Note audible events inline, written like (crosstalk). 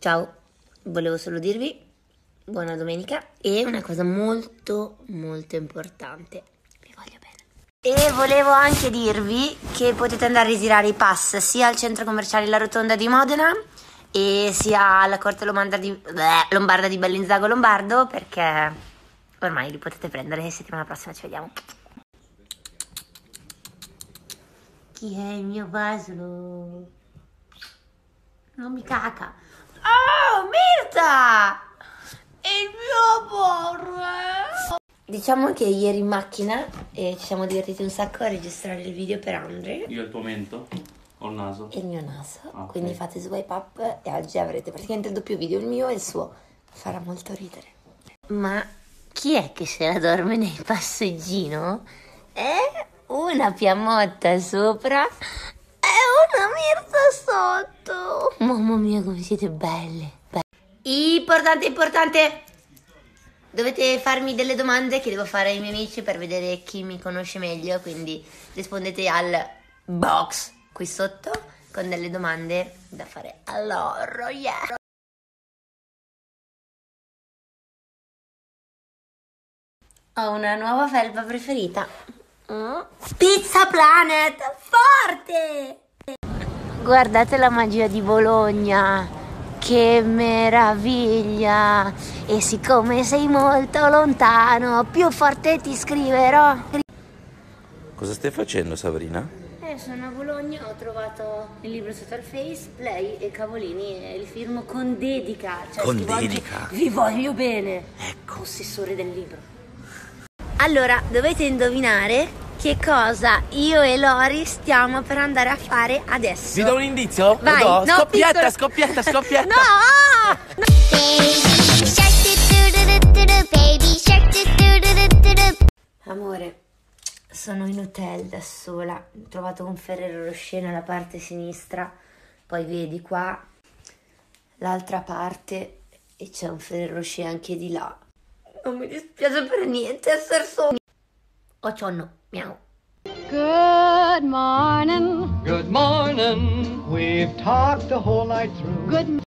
Ciao, volevo solo dirvi buona domenica e una cosa molto molto importante. Vi voglio bene. E volevo anche dirvi che potete andare a ritirare i pass sia al centro commerciale La Rotonda di Modena e sia alla Corte Lombarda di, bleh, Lombarda di Bellinzago Lombardo perché ormai li potete prendere e settimana prossima ci vediamo. Chi è il mio vasolo? Non mi caca. Mirta! Il mio amore! Diciamo che ieri in macchina eh, ci siamo divertiti un sacco a registrare il video per Andre Io il tuo mento o il naso? e il mio naso. Ah. Quindi fate swipe up e oggi avrete praticamente il doppio video, il mio e il suo. Farà molto ridere. Ma chi è che se la dorme nel passeggino? È una piamotta sopra e una mirta sotto. Mamma mia, come siete belle. Be- importante, importante. Dovete farmi delle domande che devo fare ai miei amici per vedere chi mi conosce meglio, quindi rispondete al box qui sotto con delle domande da fare a loro, yeah. Ho una nuova felpa preferita. Mm. Pizza Planet, forte! Guardate la magia di Bologna, che meraviglia! E siccome sei molto lontano, più forte ti scriverò. Cosa stai facendo Sabrina? Eh, sono a Bologna, ho trovato il libro sotto al face, lei e Cavolini e il firmo con dedica. Cioè, Con vi voglio- dedica? vi voglio bene. Ecco. Possessore del libro. Allora, dovete indovinare che cosa io e Lori stiamo per andare a fare adesso. Vi do un indizio? Vai, no, scoppietta, piccolo. scoppietta, scoppietta. (laughs) No! Do Amore, sono in hotel da sola. Ho trovato un Ferrero Rocher nella parte sinistra. Poi vedi qua l'altra parte e c'è un Ferrero Rocher anche di là. Non mi dispiace per niente essere sola. Ho sonno, miau. Good morning. Good morning. We've talked the whole night through. Good